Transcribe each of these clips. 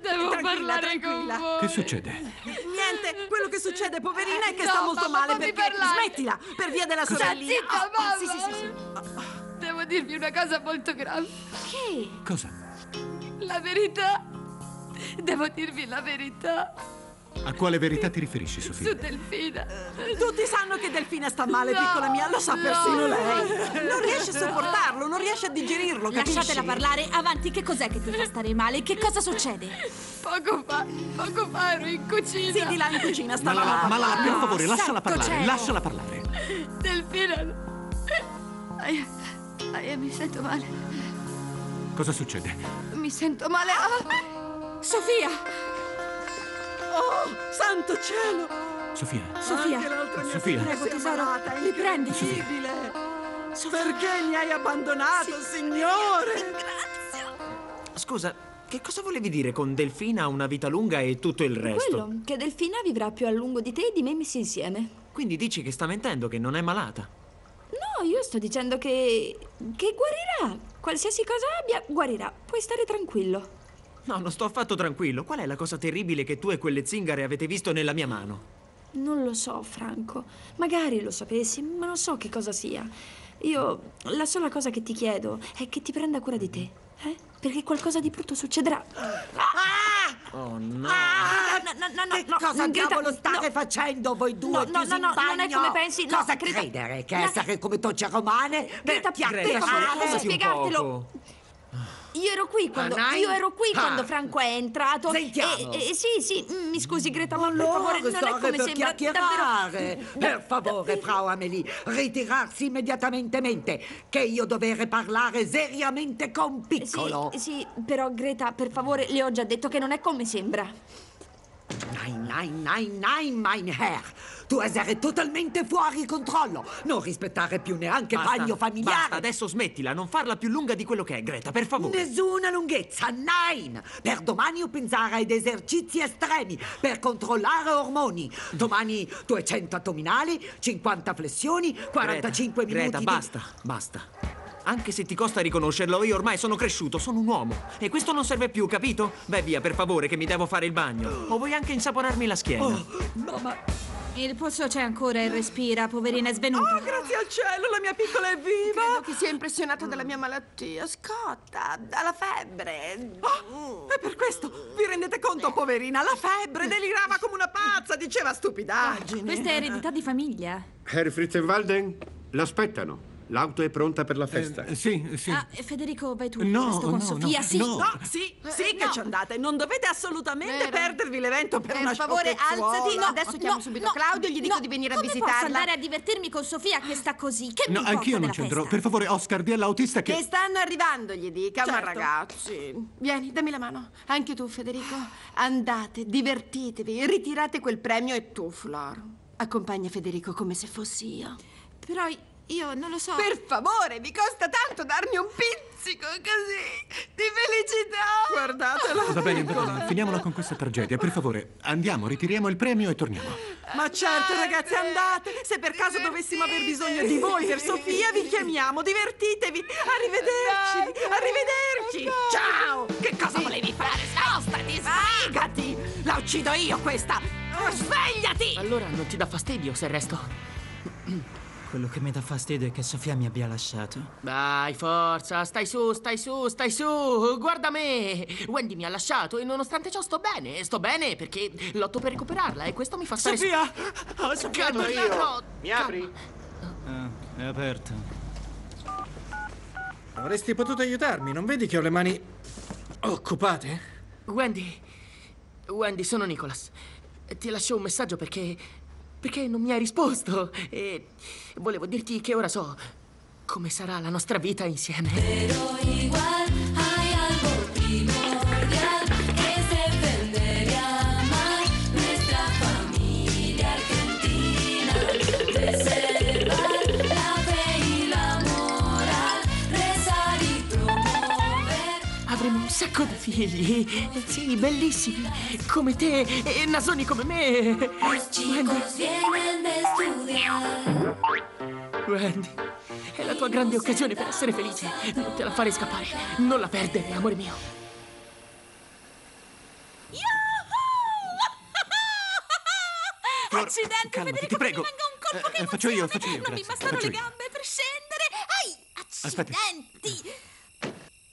Devo Tranquilla, parlare tranquilla. con voi. Che succede? Niente, quello che succede, poverina, è che No, sta molto mamma, male perché... parlare. Smettila, per via della Sta sorellina. zitta, Ah, ah, mamma. sì, sì, sì, sì. Devo dirvi una cosa molto grave. Che? Cosa? La verità. Devo dirvi la verità A quale verità ti riferisci, su Sofia? Delfina. Tutti sanno che Delfina sta male, No, piccola mia, lo sa no. persino lei. Non riesce a sopportarlo, non riesce a digerirlo, capisci? Lasciatela parlare. Avanti, che cos'è che ti fa stare male? Che cosa succede? Poco fa, poco fa ero in cucina. Sì, di là in cucina stavamo Malala, Malala, per parlando. favore, lasciala santo parlare, cielo. lasciala parlare. Delfina. Aia, aia, mi sento male. Cosa succede? Mi sento male. Ah, Sofia! Oh, santo cielo! Sofia, Sofia. Sofia. Prego, tesoro, mi prendi? incredibile. Perché mi hai abbandonato, signore? Scusa, che cosa volevi dire con Delfina una vita lunga e tutto il resto? Quello, che Delfina vivrà più a lungo di te e di me messi insieme. Quindi dici che sta mentendo, che non è malata? No, io sto dicendo che... che guarirà. Qualsiasi cosa abbia, guarirà. Puoi stare tranquillo. No, non sto affatto tranquillo. Qual è la cosa terribile che tu e quelle zingare avete visto nella mia mano? Non lo so, Franco. Magari lo sapessi, ma non so che cosa sia. Io... la sola cosa che ti chiedo è che ti prenda cura di te. Eh? Perché qualcosa di brutto succederà. Oh no. Ah, no, no, no, no, Che no, cosa Greta, diavolo state no. facendo voi due No, no, no, in no, non è bagno? come pensi, no, Cosa Greta- credere? Che La- essere come Toccia Romane? Greta, per chiacchierare? posso spiegartelo? poco. Io ero qui quando, io ero qui ah. quando Franco è entrato. Sentiamo. E, e- sì, sì, mm, mi scusi Greta, ma per Allora, favore, non è come per sembra davvero. Per favore, Frau Amelie, ritirarsi immediatamente, che io dovere parlare seriamente con Piccolo. Sì, sì, però Greta, per favore, le ho già detto che non è come sembra. Nein, nein, nein, nein, mein Herr. Tu essere totalmente fuori controllo. Non rispettare più neanche Basta, bagno familiare. Basta, adesso smettila, non farla più lunga di quello che è, Greta, per favore. Nessuna lunghezza, nein! Per domani io pensare ad esercizi estremi per controllare ormoni. Domani 200 addominali, 50 flessioni, 45 Greta, minuti Greta, di... basta, basta. Anche se ti costa riconoscerlo, io ormai sono cresciuto, sono un uomo. E questo non serve più, capito? Beh, via, per favore, che mi devo fare il bagno. O vuoi anche insaponarmi la schiena? Oh, no, ma... Il polso c'è ancora e respira, poverina è svenuta. Oh, grazie al cielo, la mia piccola è viva! Credo che sia impressionato dalla mia malattia. Scotta, dalla febbre. Oh, è per questo, vi rendete conto, poverina? La febbre delirava come una pazza, diceva stupidaggini. Questa è eredità di famiglia. Herr Fritzenwalden, l'aspettano. L'auto è pronta per la festa. Eh, sì, sì. Ah, Federico, vai tu. No, Resto con no, Sofia, no, sì. no. No, sì, sì che ci andate. Non dovete assolutamente Vero. perdervi l'evento per, Per una favore, sciocchezzuola. alzati. No, adesso No, chiamo no, subito no, Claudio e gli dico no, di venire a come visitarla. posso andare a divertirmi con Sofia che sta così? Che mi No, anch'io non della ci andrò. festa? Per favore, Oscar, di all'autista che... Che stanno arrivando, gli dica, ma Certo. ragazzi. Vieni, dammi la mano. Anche tu, Federico. Andate, divertitevi, ritirate quel premio e tu, Flor. Accompagna Federico come se fossi io. Però io non lo so. Per favore, mi costa tanto darmi un pizzico così di felicità. Guardatela. Va bene, va bene, finiamola con questa tragedia. Per favore, andiamo, ritiriamo il premio e torniamo. Ma certo, ragazzi, andate. Se per caso dovessimo aver bisogno di voi per Sofia, vi chiamiamo. Divertitevi. Arrivederci. Arrivederci. Ciao. Che cosa volevi fare? Spostati, sbrigati. La uccido io questa. Svegliati. Allora non ti dà fastidio se resto? Quello che mi dà fastidio è che Sofia mi abbia lasciato. Dai, forza, stai su, stai su, stai su. Guarda me. Wendy mi ha lasciato e nonostante ciò sto bene. Sto bene perché lotto per recuperarla e questo mi fa stare... Sofia. Oh, Sofia. Calma, no, Mi apri? Ah, è aperto. Avresti potuto aiutarmi, non vedi che ho le mani occupate? Wendy, Wendy, sono Nicholas. Ti lascio un messaggio perché. Perché non mi hai risposto. E volevo dirti che ora so come sarà la nostra vita insieme. Pero igual Di figli. Sì, bellissimi. Come te e nasoni come me. Estudiar. Wendy, è la tua grande occasione per essere felice. Non te la fare scappare. Non la perdere, amore mio. Accidenti, calmati, Federico, ti prego. mi venga un colpo Eh, che eh, faccio io, faccio io, Non mi grazie, bastano faccio le io. gambe per scendere. Ai, accidenti.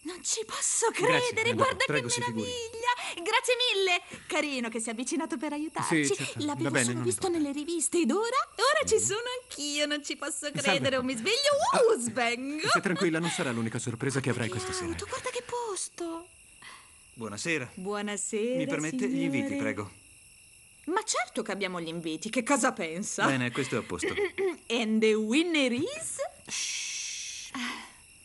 Non ci posso Grazie, credere, dopo, guarda prego, che meraviglia. Grazie mille. Carino che si è avvicinato per aiutarci. Sì, certo, L'avevo va bene, solo visto nelle riviste ed ora? Ora ci sono anch'io, non ci posso credere. O mi sveglio o svengo. Stai tranquilla, non sarà l'unica sorpresa che avrai questa sera. Guarda che posto. Buonasera. Buonasera, Mi permette gli inviti, signore. prego. Ma certo che abbiamo gli inviti. Che cosa pensa? Bene, questo è a posto. And the winner is...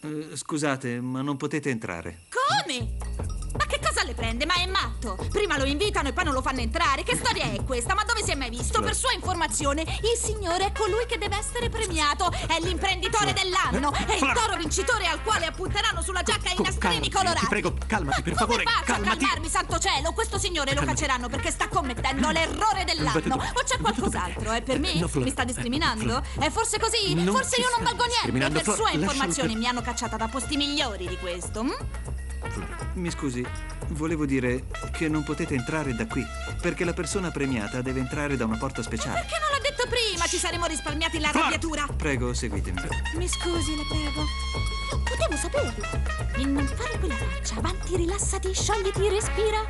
Eh, scusate, ma non potete entrare. Come? Ma che cosa le prende? Ma è matto! Prima lo invitano e poi non lo fanno entrare. Che storia è questa? Ma dove si è mai visto? Per sua informazione, il signore è colui che deve essere premiato. È l'imprenditore dell'anno. È il toro vincitore al quale appunteranno sulla giacca i nastrini colorati. ti prego, calmati, per favore, Come faccio a calmati. calmarmi, santo cielo? Questo signore lo Calmati. cacceranno perché sta commettendo l'errore dell'anno. O c'è qualcos'altro? È per me? Mi sta discriminando? È forse così? Forse io non valgo niente. Per sua informazione mi hanno cacciata da posti migliori di questo. hm? Mi scusi, volevo dire che non potete entrare da qui, perché la persona premiata deve entrare da una porta speciale. Perché non l'ha detto prima? Ci saremmo risparmiati l'arrabbiatura. Prego, seguitemi. Mi scusi, la prego. Potevo saperlo. E non fare quella faccia. Avanti, rilassati, sciogliti, respira.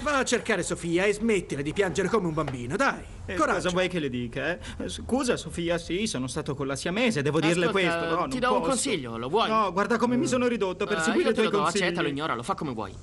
Va a cercare Sofia e smettila di piangere come un bambino, dai. Eh, Coraggio. cosa vuoi che le dica, eh? Scusa, Sofia, sì, sono stato con la siamese, devo dirle Ascolta, questo, no, non ti do un posso. consiglio, lo vuoi? No, guarda come mi sono ridotto per Ah, seguire io i tuoi lo do, consigli. accettalo, ignoralo, fa come vuoi.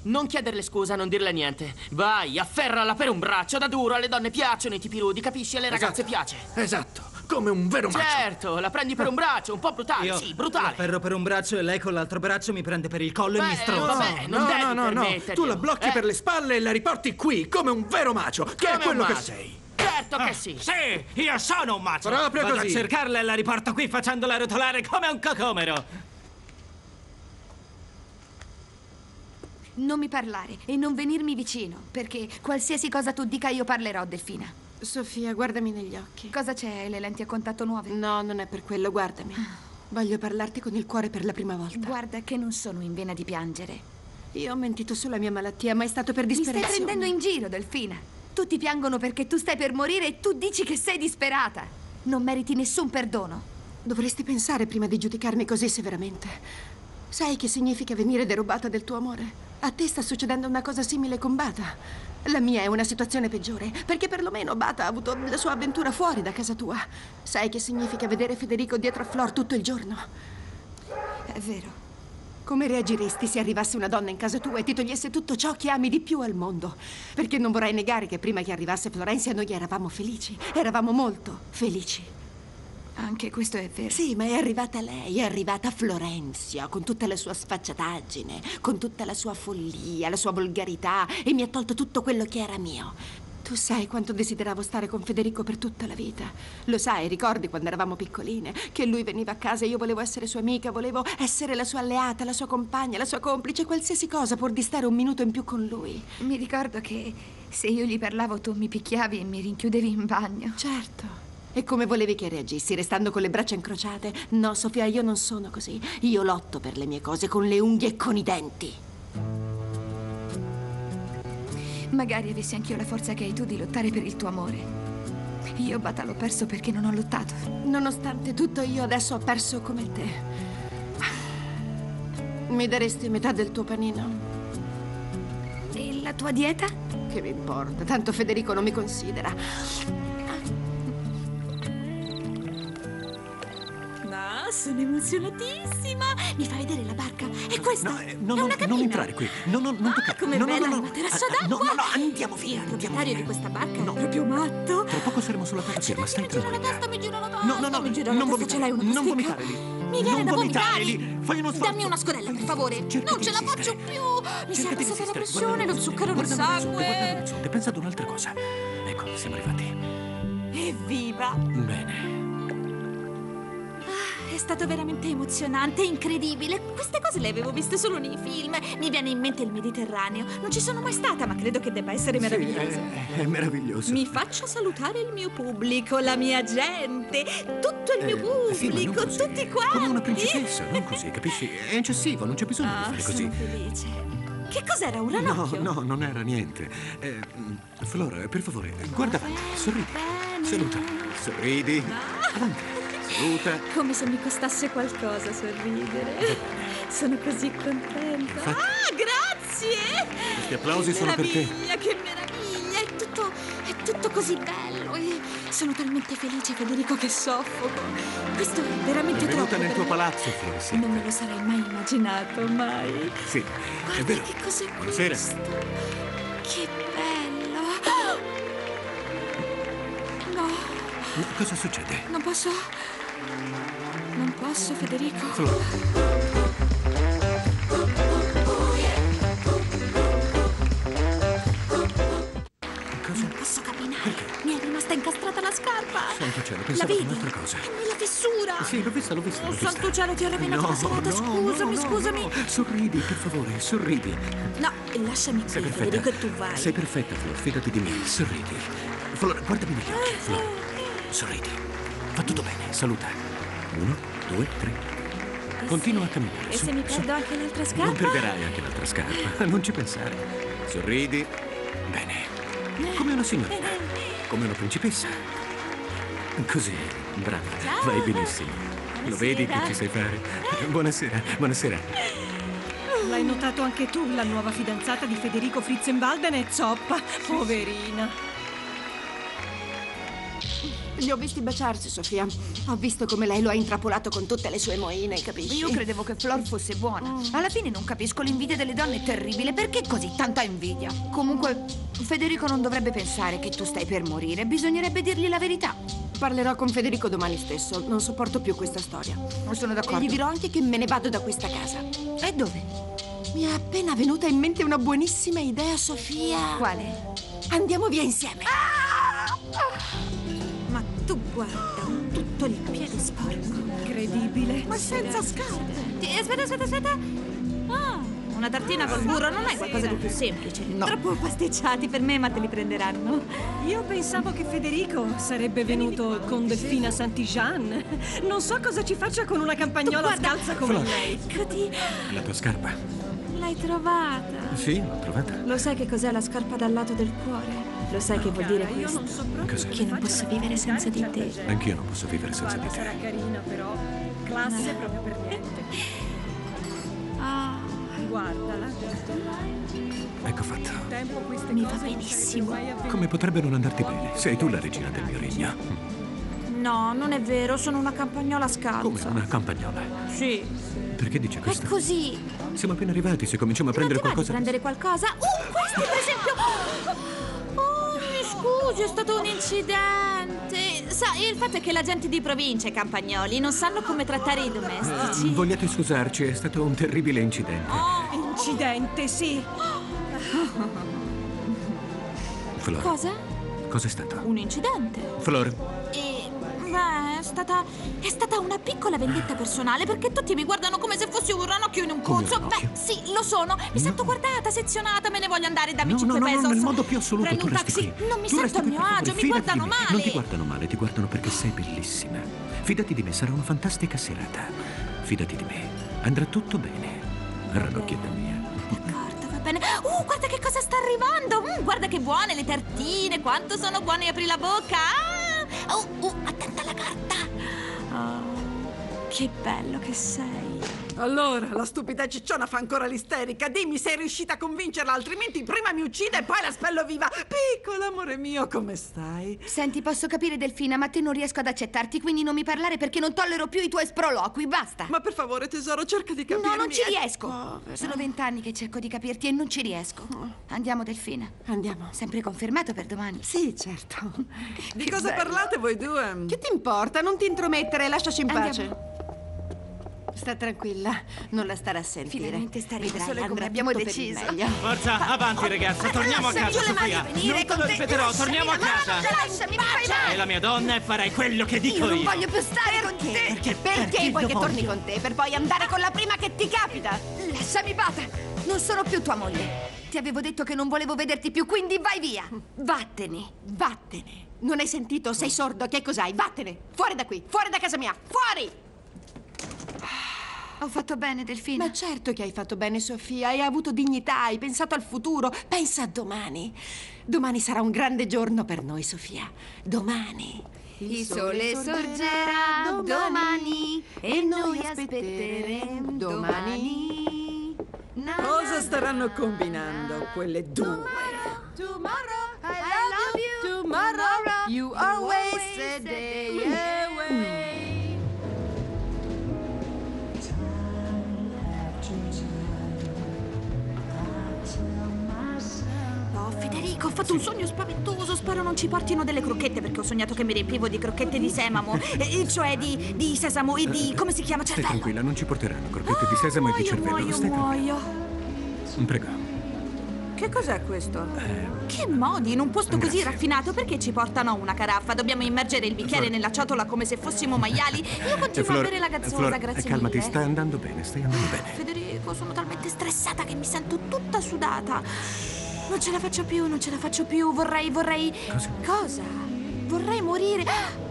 Non chiederle scusa, non dirle niente. Vai, afferrala per un braccio, da duro, alle donne piacciono i tipi rudi, capisci? Alle ragazze piace. Esatto, come un vero macho. Certo, la prendi per un braccio, un po' brutale, Io sì, la brutale. ferro per un braccio e lei con l'altro braccio mi prende per il collo e mi Beh, strozza. vabbè, non no, devi no, no, no. Tu la blocchi eh? per le spalle e la riporti qui, come un vero macio, che Come è quello che sei. Certo che sì. Sì, io sono un macio. Proprio Vado così. a cercarla e la riporto qui facendola rotolare come un cocomero. Non mi parlare e non venirmi vicino, perché qualsiasi cosa tu dica io parlerò, Delfina. Sofia, guardami negli occhi. Cosa c'è? Le lenti a contatto nuove? No, non è per quello, guardami. Voglio parlarti con il cuore per la prima volta. Guarda che non sono in vena di piangere. Io ho mentito sulla mia malattia, ma è stato per Mi stai disperazione. prendendo in giro, Delfina. Tutti piangono perché tu stai per morire e tu dici che sei disperata. Non meriti nessun perdono. Dovresti pensare prima di giudicarmi così severamente. Sai che significa venire derubata del tuo amore? A te sta succedendo una cosa simile con Bata. La mia è una situazione peggiore, perché perlomeno Bata ha avuto la sua avventura fuori da casa tua. Sai che significa vedere Federico dietro a Flor tutto il giorno? È vero. Come reagiresti se arrivasse una donna in casa tua e ti togliesse tutto ciò che ami di più al mondo? Perché non vorrei negare che prima che arrivasse Florenzia noi eravamo felici. Eravamo molto felici. Anche questo è vero. Sì, ma è arrivata lei, è arrivata Florenzia, con tutta la sua sfacciataggine, con tutta la sua follia, la sua volgarità, e mi ha tolto tutto quello che era mio. Tu sai quanto desideravo stare con Federico per tutta la vita. Lo sai, ricordi quando eravamo piccoline, che lui veniva a casa e io volevo essere sua amica, volevo essere la sua alleata, la sua compagna, la sua complice, qualsiasi cosa pur di stare un minuto in più con lui. Mi ricordo che se io gli parlavo tu mi picchiavi e mi rinchiudevi in bagno. Certo. E come volevi che reagissi, restando con le braccia incrociate? No, Sofia, io non sono così. Io lotto per le mie cose con le unghie e con i denti. Magari avessi anch'io la forza che hai tu di lottare per il tuo amore. Io Bata l'ho perso perché non ho lottato. Nonostante tutto, io adesso ho perso come te. Mi daresti metà del tuo panino? E la tua dieta? Che mi importa, tanto Federico non mi considera. Sono emozionatissima. Mi fai vedere la barca? E questa? No, eh, è no, una no, cabina. non entrare qui. No, no, non Ah, toccare. com'è no, bella no, no. materasso Ah, d'acqua. No, no, andiamo via, Il andiamo proprietario via. di questa barca No. è proprio matto. Tra poco saremo sulla terraferma, stai mi gira la tranquilla. testa, mi gira la testa. No, no, no, mi gira la non testa, vomitare, ce l'hai una non pasticca? vomitare lì. Mi viene Non da vomitare lì. Fai uno sforzo. Dammi una scodella, per favore. Cerca non ce la faccio più. Mi si è abbassata la pressione, lo zucchero nel sangue. Pensa ad un'altra cosa. Ecco, siamo arrivati. Evviva! Bene. È stato veramente emozionante, incredibile. Queste cose le avevo viste solo nei film. Mi viene in mente il Mediterraneo. Non ci sono mai stata, ma credo che debba essere meraviglioso. Sì, è, è meraviglioso. Mi faccio salutare il mio pubblico, la mia gente, tutto il mio Eh, sì, ma non pubblico, così. tutti quanti. Come una principessa, non così, capisci? È eccessivo, non c'è bisogno Ah, di fare sono così. felice. Che cos'era, un No, ranocchio? no, non era niente. Eh, Flora, per favore, guarda avanti, sorridi. Saluta. Sorridi. Avanti. Saluta. Come se mi costasse qualcosa sorridere. Sono così contenta. Infatti. Ah, grazie! Questi applausi Che sono per te. meraviglia, che meraviglia! È tutto, è tutto così bello e sono talmente felice, Federico, che soffoco. Questo è veramente Benvenuta troppo nel per tuo me. palazzo, Floresì. Non me lo sarei mai immaginato, mai. Sì, è vero. Che cos'è Buonasera. questo? Che Cosa succede? non posso. Non posso, Federico. Flora. Cosa? Non posso camminare. Mi è rimasta incastrata la scarpa. Santo cielo, La pensavo vedi? a un'altra cosa. Nella fessura. Sì, l'ho vista, l'ho vista. Oh, l'ho vista. santo cielo, ti ho rovinato no, la serata. Scusami, no, no, scusami. no. Sorridi, per favore, sorridi. No, lasciami qui, Sei perfetta. Federico, e tu vai. Sei perfetta, Flor, fidati di me. Sorridi. Flor, guardami negli occhi, Flor. Sorridi. Va tutto bene, saluta. Uno, due, tre. Continua a camminare. E su, se mi su. perdo anche l'altra scarpa? Non perderai anche l'altra scarpa. Non ci pensare. Sorridi. Bene. Come una signorina. Come una principessa. Così. Brava. Vai benissimo. Lo vedi che ci sai fare? Buonasera. Buonasera. L'hai notato anche tu, la nuova fidanzata di Federico Fritzenwalden è zoppa. Poverina. Li ho visti baciarsi, Sofia. Ho visto come lei lo ha intrappolato con tutte le sue moine, capisci? Io credevo che Flor fosse buona. Alla fine non capisco, l'invidia delle donne è terribile. Perché così tanta invidia? Comunque, Federico non dovrebbe pensare che tu stai per morire. Bisognerebbe dirgli la verità. Parlerò con Federico domani stesso. Non sopporto più questa storia. Sono d'accordo. E gli dirò anche che me ne vado da questa casa. E dove? Mi è appena venuta in mente una buonissima idea, Sofia. Quale? Andiamo via insieme. Ma tu guarda, tutto il piede sporco. Incredibile. Ma senza scarpe. Ti- Aspetta, aspetta, aspetta. Ah, una tartina col burro non è qualcosa di più semplice. Troppo pasticciati per me, ma te li prenderanno. Io pensavo che Federico sarebbe venuto con Delfina Santijean. Non so cosa ci faccia con una campagnola Guarda. scalza come Flora. lei. Eccoti, La tua scarpa. l'hai trovata. Sì, l'ho trovata. Lo sai che cos'è la scarpa dal lato del cuore? Lo sai che vuol dire questo? non so proprio Cos'è? Che non posso vivere senza di te. Anch'io non posso vivere senza di te. sarà carina però. Classe proprio per niente. Ah, Guardala. Ecco fatto. Mi va benissimo. Come potrebbe non andarti bene? Sei tu la regina del mio regno. No, non è vero, sono una campagnola Come scalza. una campagnola. Sì. Perché dice È questo? così. Siamo appena arrivati, se cominciamo a prendere qualcosa... prendere qualcosa? Uh, questi per esempio. Oh, scusi, è stato un incidente. Sa, il fatto è che la gente di provincia e campagnoli non sanno come trattare i domestici. Eh, vogliate scusarci, è stato un terribile incidente. Incidente, sì. Flor, Cosa? cos'è stato? Un incidente. Flor, E beh, è stata è stata una piccola vendetta personale perché tutti mi guardano come se fossi un ranocchio in un Come un pozzo. ranocchio? Beh, sì, lo sono. Mi sento guardata, sezionata, me ne voglio andare, dammi no, 5 no, no, pesos. no, nel modo più assoluto Prendo un taxi. qui. Non mi Tu sento a mio agio, mi guardano male. Non ti guardano male, ti guardano perché sei bellissima. Fidati di me, sarà una fantastica serata. Fidati di me, andrà tutto bene. Ranocchietta mia. D'accordo, va bene. Uh, guarda che cosa sta arrivando. Mm, guarda che buone le tartine, quanto sono buone, apri la bocca. Ah! Oh, uh, che bello che sei. Allora, la stupida cicciona fa ancora l'isterica. Dimmi se è riuscita a convincerla, altrimenti prima mi uccide e poi la spello viva. Piccolo amore mio, come stai? Senti, posso capire Delfina, ma te non riesco ad accettarti, quindi non mi parlare perché non tollero più i tuoi sproloqui, basta. Ma per favore, tesoro, cerca di capirmi. No, non ci eh. riesco. Povera. Sono vent'anni che cerco di capirti e non ci riesco. Andiamo, Delfina. Andiamo. Sempre confermato per domani. Sì, certo. Di Che cosa bello. parlate voi due? Che ti importa? Non ti intromettere, lasciaci in pace. Andiamo. Sta tranquilla, non la starà a sentire. Finalmente sole come andrà abbiamo deciso. meglio. Forza, avanti ragazza, torniamo a casa, Sofia. Non te lo te. ripeterò, torniamo a casa. Lasciami, mi fai la mia donna e farai quello che dico Io non voglio più stare con te. Perché, Perché vuoi che torni con te? Per poi andare con la prima che ti capita? Lasciami, Bata. Non sono più tua moglie. Ti avevo detto che non volevo vederti più, quindi vai via. Vattene. Vattene. Non hai sentito? Sei sordo? Che cos'hai? Vattene! Fuori da qui! Fuori da casa mia! Fuori! Ho fatto bene, Delfina. Ma certo che hai fatto bene, Sofia. Hai avuto dignità, hai pensato al futuro. Pensa a domani. Domani sarà un grande giorno per noi, Sofia. Domani. Il sole sorgerà domani e noi aspetteremo domani. Cosa staranno combinando quelle due? Tomorrow, I love you. Tomorrow, you always a Federico, ho fatto un sogno spaventoso. Spero non ci portino delle crocchette perché ho sognato che mi riempivo di crocchette di semamo, e, cioè di, di sesamo e di. come si chiama? Stai Cervello. tranquilla, non ci porteranno crocchette di sesamo e di Muoio, cervello. muoio, Stai tranquilla. muoio. Prego. Che cos'è questo? Che modi, in un posto così Grazie. raffinato, perché ci portano una caraffa? Dobbiamo immergere il bicchiere nella ciotola come se fossimo maiali. Io continuo Flora, a bere la gazzosa, Flora, grazie calmati, mille. stai andando bene, stai andando bene. Federico, sono talmente stressata che mi sento tutta sudata. Non ce la faccio più, non ce la faccio più. Vorrei, vorrei. Cosa? Cosa? Vorrei morire. Ah!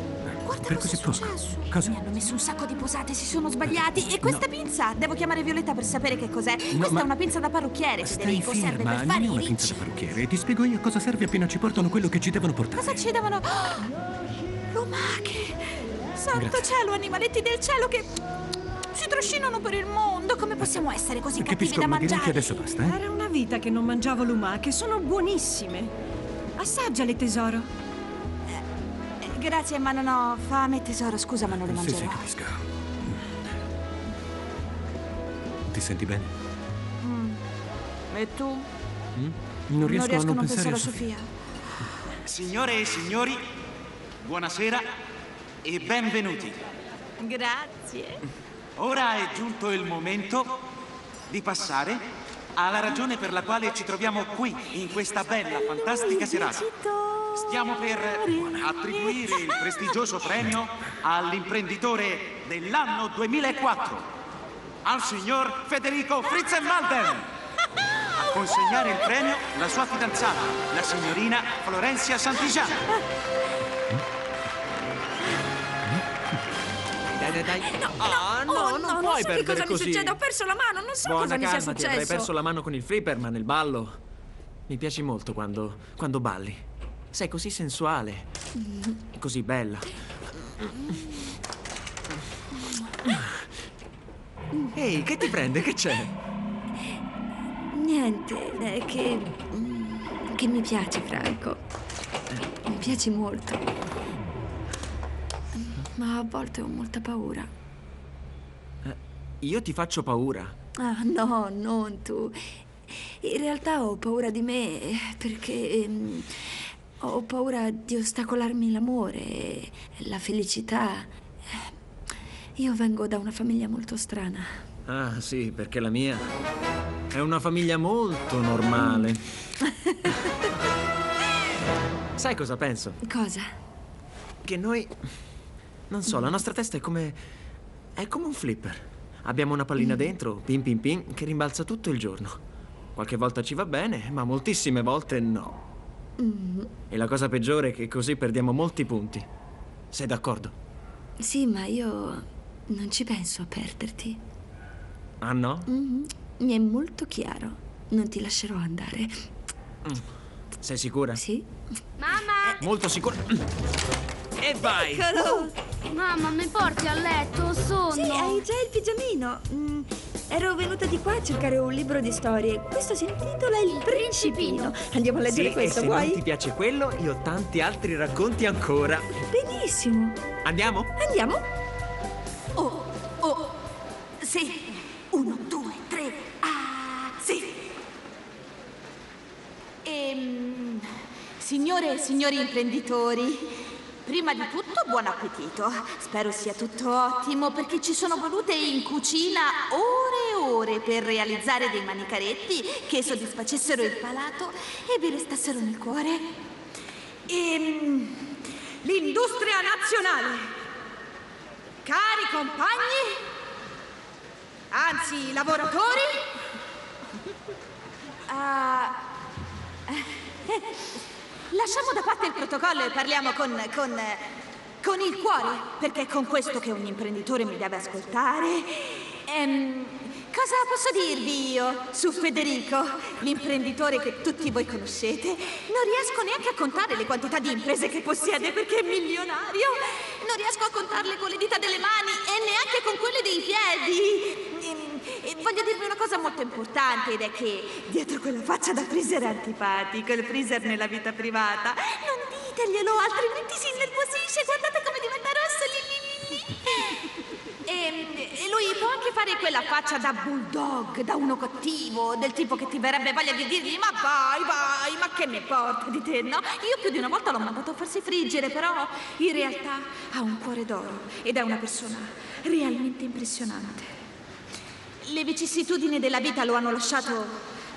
Guarda Per cosa è successo. Cosa? Mi hanno messo un sacco di posate, si sono sbagliati. E questa pinza? Devo chiamare Violetta per sapere che cos'è. questa ma- è una pinza da parrucchiere, Stai Federico. Serve ferma, per non fare è i una ricci. pinza da parrucchiere. Ti spiego io a cosa serve appena ci portano quello che ci devono portare. Cosa ci devono. Ah! Lumache! Santo Grazie. cielo, animaletti del cielo che si trascinano per il mondo. Come possiamo essere così cattivi Capisco, da mangiare? che adesso basta, eh? Era una vita che non mangiavo lumache, sono buonissime. Assaggiale, tesoro. Eh, Grazie, ma non ho fame, tesoro. Scusa, ma non le Sì, sì, mangerò. capisco. Ti senti bene? E tu? Mm? Non riesco, riesco a non non pensare pensare a a Sofia. Sofia. Signore e signori, buonasera e benvenuti. Grazie. Ora è giunto il momento di passare alla ragione per la quale ci troviamo qui, in questa bella, fantastica serata. Stiamo per attribuire il prestigioso premio all'imprenditore dell'anno 2004, al signor Federico Fritzenwalden. A consegnare il premio la sua fidanzata, la signorina Florencia Santigian. Dai, dai, dai. No, Ah, no, oh, non no, puoi so che perdere cosa così. mi succede. Ho perso la mano, non so Buona, cosa mi sia calmati, avrai successo. perso la mano con il flipper, ma nel ballo mi piaci molto quando, quando balli. Sei così sensuale, così bella. Ehi, che ti prende? Che c'è? Niente, è che. mm, che mi piace, Franco. Mi piaci molto. Ma a volte ho molta paura. Io ti faccio paura. Ah, no, non tu. In realtà ho paura di me perché ehm, ho paura di ostacolarmi l'amore, la felicità. Io vengo da una famiglia molto strana. Ah, sì, perché la mia è una famiglia molto normale. Sai cosa penso? Cosa? Che noi. Non so, la nostra testa è come. è come un flipper. Abbiamo una pallina dentro, pin pin pin, che rimbalza tutto il giorno. Qualche volta ci va bene, ma moltissime volte no. Mm, E la cosa peggiore è che così perdiamo molti punti. Sei d'accordo? sì, ma io non ci penso a perderti. Ah no? Mhm, Mi è molto chiaro. Non ti lascerò andare. Sei sicura? Sì. Mamma! Molto sicura. E vai! Eccolo! Mamma, mi porti a letto? Ho sonno. Sì, hai già il pigiamino. Mm, ero venuta di qua a cercare un libro di storie. Questo si intitola Il Principino. Andiamo a leggere Sì, questo, e se vuoi? non ti piace quello, io ho tanti altri racconti ancora. Benissimo. Andiamo? Andiamo? Oh, oh, sì. Uno, due, tre. Ah, sì. Ehm, signore e signori imprenditori, prima di tutto buon appetito. Spero sia tutto ottimo perché ci sono volute in cucina ore e ore per realizzare dei manicaretti che soddisfacessero il palato e vi restassero nel cuore. Ehm, l'industria nazionale. Cari compagni, anzi lavoratori, eh, lasciamo da parte il protocollo e parliamo con, con, con il cuore, perché è con questo che un imprenditore mi deve ascoltare Ehm, cosa posso dirvi io su Federico, l'imprenditore che tutti voi conoscete? Non riesco neanche a contare le quantità di imprese che possiede perché è milionario. Non riesco a contarle con le dita delle mani e neanche con quelle dei piedi. Ehm, E voglio dirvi una cosa molto importante ed è che dietro quella faccia da freezer antipatico, il freezer nella vita privata, non diteglielo altrimenti si innervosisce. Guardate come diventa rosso lì lì lì. E, e lui può anche fare quella faccia da bulldog, da uno cattivo, del tipo che ti verrebbe voglia di dirgli ma vai, vai, ma che ne porta di te, no? Io più di una volta l'ho mandato a farsi friggere, però in realtà ha un cuore d'oro ed è una persona realmente impressionante. Le vicissitudini della vita lo hanno lasciato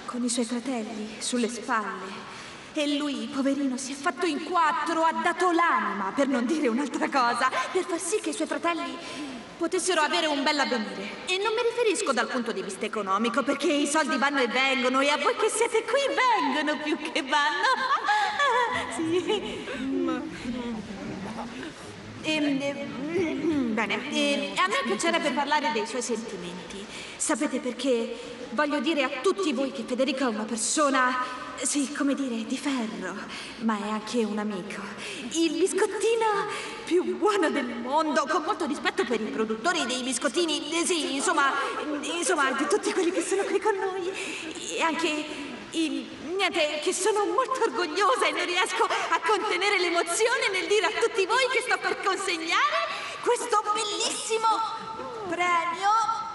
con i suoi fratelli sulle spalle. E lui, poverino, si è fatto in quattro, ha dato l'anima, per non dire un'altra cosa, per far sì che i suoi fratelli potessero avere un bel avvenire. E non mi riferisco dal punto di vista economico, perché i soldi vanno e vengono, e a voi che siete qui vengono più che vanno. sì. Ehm, ehm, bene, ehm, a me piacerebbe parlare dei suoi sentimenti. Sapete perché? Voglio dire a tutti voi che Federico è una persona, sì, come dire, di ferro, ma è anche un amico. Il biscottino più buono del mondo, con molto rispetto per i produttori dei biscottini, eh, sì, insomma, insomma, di tutti quelli che sono qui con noi. E anche i- niente, che sono molto orgogliosa e non riesco a contenere l'emozione nel dire a tutti voi che sto per consegnare questo bellissimo premio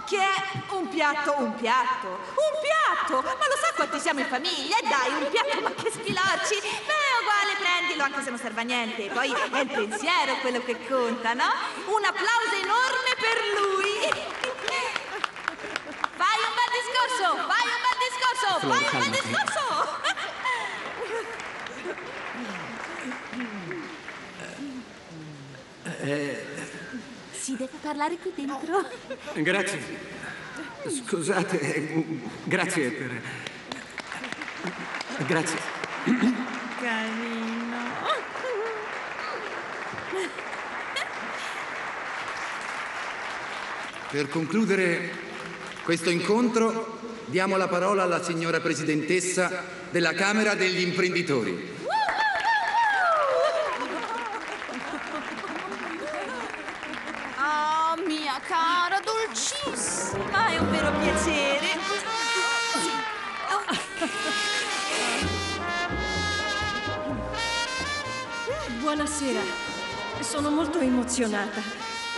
che è un piatto, un piatto, un piatto! Ma lo sa quanti siamo in famiglia? E dai, un piatto, ma che spilorci! Beh, uguale, prendilo, anche se non serve a niente. Poi è il pensiero quello che conta, no? Un applauso enorme per lui! Fai un bel discorso! Fai un bel discorso! Fai un bel discorso! Eh, Si deve parlare qui dentro. grazie. Scusate, eh, grazie per... Grazie. Carino. Per concludere questo incontro diamo la parola alla signora Presidentessa della Camera degli Imprenditori. Oh, mia cara, dolcissima, è un vero piacere. Buonasera. Sono molto emozionata.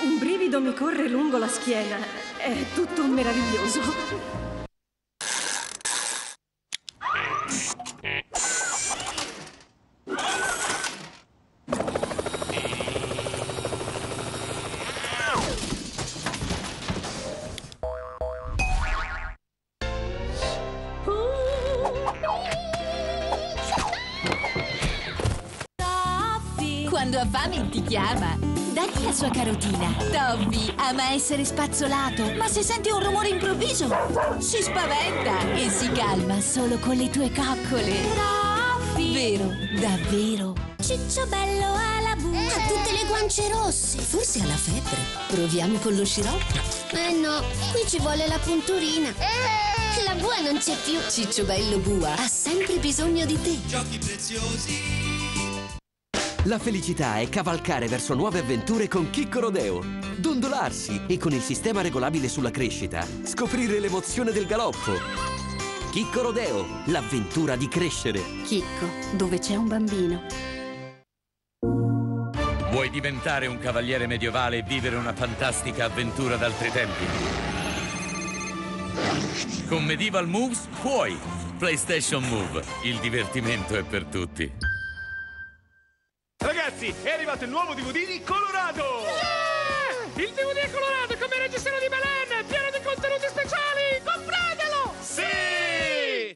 Un brivido mi corre lungo la schiena. È tutto meraviglioso. Sua carotina. Toby ama essere spazzolato, ma se sente un rumore improvviso si spaventa e si calma solo con le tue coccole. Vero, davvero. Ciccio bello ha la bue. Ha tutte le guance rosse. Forse ha la febbre. Proviamo con lo sciroppo. Eh no, qui ci vuole la punturina. La bue non c'è più. Ciccio bello bua ha sempre bisogno di te. Giochi preziosi. La felicità è cavalcare verso nuove avventure con Chicco Rodeo. Dondolarsi e con il sistema regolabile sulla crescita, scoprire l'emozione del galoppo. Chicco Rodeo, l'avventura di crescere. Chicco, dove c'è un bambino. Vuoi diventare un cavaliere medievale e vivere una fantastica avventura d'altri tempi? Con Medieval Moves puoi! PlayStation Move, il divertimento è per tutti. Ragazzi, è arrivato il nuovo DVD di Colorado! Il DVD è colorato come il reggiseno di Belen, pieno di contenuti speciali! Compratelo! Sì!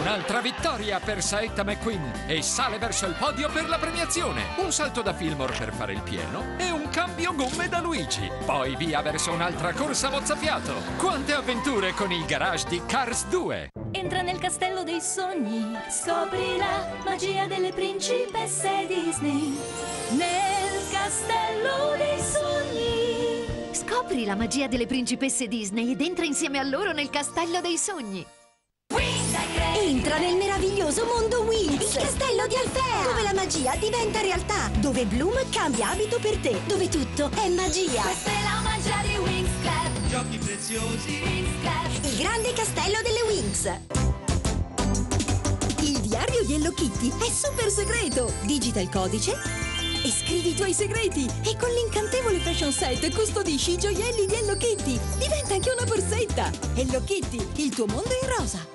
Un'altra vittoria per Saetta McQueen e sale verso il podio per la premiazione. Un salto da Fillmore per fare il pieno e un cambio gomme da Luigi. Poi via verso un'altra corsa mozzafiato. Quante avventure con il garage di Cars 2. Entra nel castello dei sogni, scopri la magia delle principesse Disney. Nel castello dei sogni, Scopri la magia delle principesse Disney ed entra insieme a loro nel castello dei sogni. Entra nel meraviglioso mondo Wings, il castello di Alfea, dove la magia diventa realtà, dove Bloom cambia abito per te, dove tutto è magia. Questa è la magia di Wings Club. Giochi preziosi. Il grande castello delle Wings. Il diario di Hello Kitty è super segreto. Digita il codice e scrivi i tuoi segreti. E con l'incantevole fashion set custodisci i gioielli di Hello Kitty. Diventa anche una borsetta. Hello Kitty, il tuo mondo in rosa.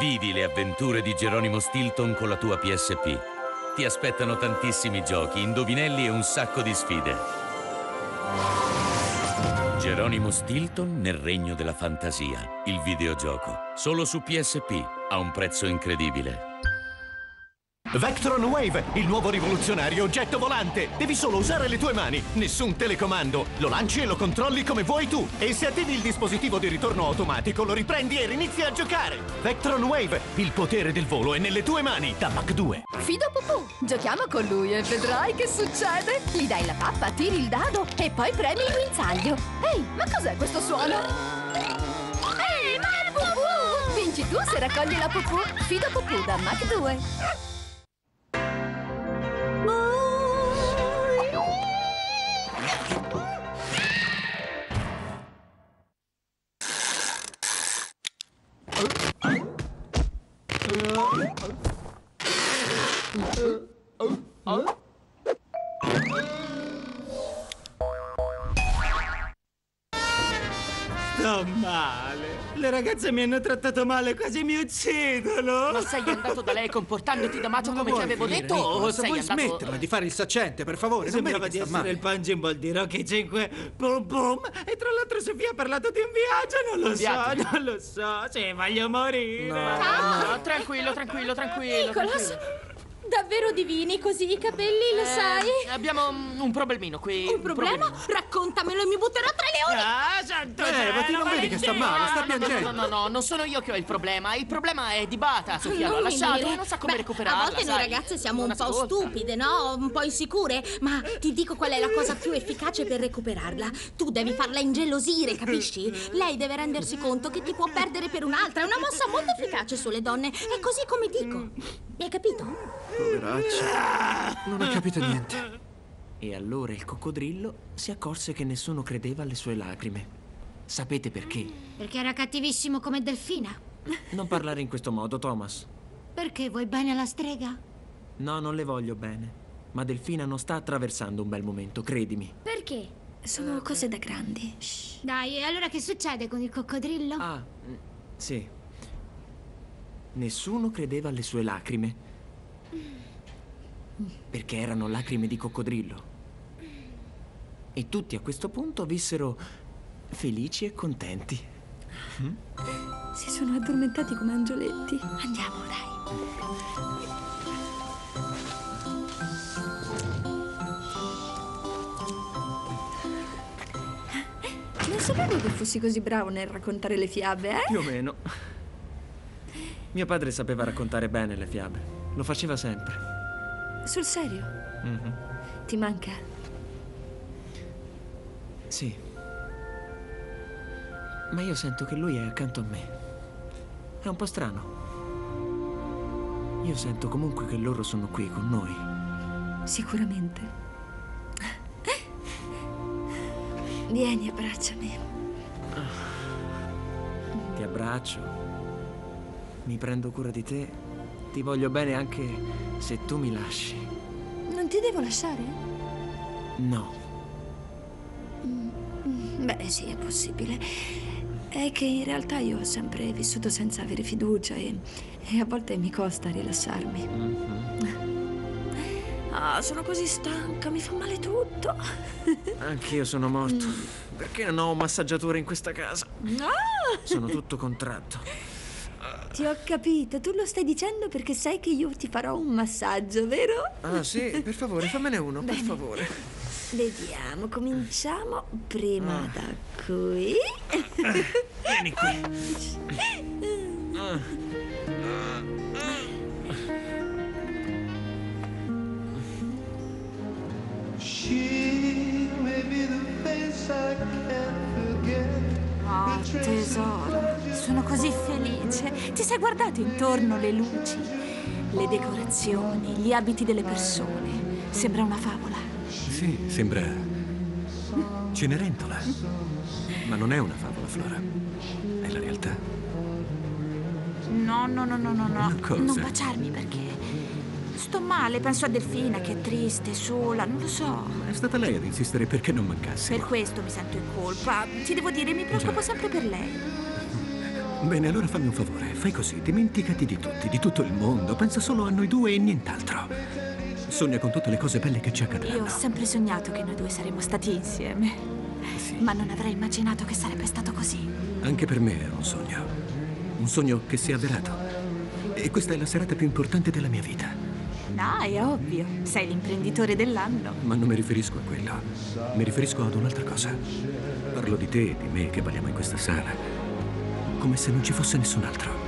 Vivi le avventure di Geronimo Stilton con la tua PSP. Ti aspettano tantissimi giochi, indovinelli e un sacco di sfide. Geronimo Stilton nel regno della fantasia, il videogioco. Solo su PSP, a un prezzo incredibile. Vectron Wave, il nuovo rivoluzionario oggetto volante. Devi solo usare le tue mani, nessun telecomando. Lo lanci e lo controlli come vuoi tu. E se attivi il dispositivo di ritorno automatico, lo riprendi e rinizi a giocare. Vectron Wave, il potere del volo è nelle tue mani, da Mach 2. Fido Pupù, giochiamo con lui e vedrai che succede. Gli dai la pappa, tiri il dado e poi premi il guinzaglio. Ehi, ma cos'è questo suono? Vinci tu se raccogli la Pupù. Fido Pupù da Mach 2. Sto male. Le ragazze mi hanno trattato male, quasi mi uccidono. Ma sei andato da lei comportandoti da macio come ti avevo finire, detto o sei vuoi andato... smetterla di fare il saccente, per favore? Sembrava di essere male? il punching ball di Rocky 5. Boom boom. E tra l'altro Sofia ha parlato di un viaggio, non lo so, non lo so. Sì, voglio morire. No, tranquillo, tranquillo, tranquillo. Tranquillo. Davvero divini così i capelli, lo Eh, sai? Abbiamo un problemino qui. Un problema? Raccontamelo e mi butterò tra le leoni! Ah, santo Eh, ma ti non vedi che sta male? Sta No, no, piangendo. no, no, no, non sono io che ho il problema. Il problema è di Bata. Sofia mi lasciato e non sa come Beh, recuperarla. A volte noi sai. ragazze siamo Non un po' ascolta. stupide, no? Un po' insicure. Ma ti dico qual è la cosa più efficace per recuperarla. Tu devi farla ingelosire, capisci? Lei deve rendersi conto che ti può perdere per un'altra. È una mossa molto efficace sulle donne. È così come dico. Mi hai capito? Poveraccia. Non ha capito niente. E allora il coccodrillo si accorse che nessuno credeva alle sue lacrime. Sapete perché? Perché era cattivissimo come Delfina. Non parlare in questo modo, Thomas. Perché vuoi bene alla strega? No, non le voglio bene. Ma Delfina non sta attraversando un bel momento, credimi. Perché? Sono cose da grandi. Dai, e allora che succede con il coccodrillo? Ah, mm, sì. Nessuno credeva alle sue lacrime. Perché erano lacrime di coccodrillo. E tutti a questo punto vissero felici e contenti. Si sono addormentati come angioletti. Andiamo, dai. Non sapevo che fossi così bravo nel raccontare le fiabe, eh? Più o meno. Mio padre sapeva raccontare bene le fiabe. Lo faceva sempre. Sul serio? Mhm. Ti manca? Sì. Ma io sento che lui è accanto a me. È un po' strano. Io sento comunque che loro sono qui con noi. Sicuramente. Vieni, abbracciami. Ti abbraccio. Mi prendo cura di te. Ti voglio bene anche se tu mi lasci. Non ti devo lasciare? No. Mm, Beh, sì, è possibile. È che in realtà io ho sempre vissuto senza avere fiducia e, e a volte mi costa rilassarmi. Ah, sono così stanca, mi fa male tutto. Anch'io sono morto. Perché non ho un massaggiatore in questa casa? Ah! Sono tutto contratto. Ti ho capito, tu lo stai dicendo perché sai che io ti farò un massaggio, vero? Ah, sì, per favore, fammene uno, per Bene. favore. Vediamo, cominciamo prima Ah. da qui. Vieni qui. si è guardato intorno le luci, le decorazioni, gli abiti delle persone. Sembra una favola. Sì, sembra Cenerentola. Ma non è una favola, Flora. È la realtà. No, no, no, no, no, no. Non baciarmi perché sto male, penso a Delfina che è triste, sola, non lo so. È stata lei ad insistere perché non mancasse. Per questo mi sento in colpa. Ti devo dire, mi preoccupo Già. sempre per lei. Bene, allora fammi un favore. Fai così, dimenticati di tutti, di tutto il mondo. Pensa solo a noi due e nient'altro. Sogna con tutte le cose belle che ci Io accadranno. ho sempre sognato che noi due saremmo stati insieme. Ma non avrei immaginato che sarebbe stato così. Anche per me era un sogno. Un sogno che si è avverato. E questa è la serata più importante della mia vita. No, è ovvio. Sei l'imprenditore dell'anno. Ma non mi riferisco a quello. Mi riferisco ad un'altra cosa. Parlo di te e di me che balliamo in questa sala. Come se non ci fosse nessun altro.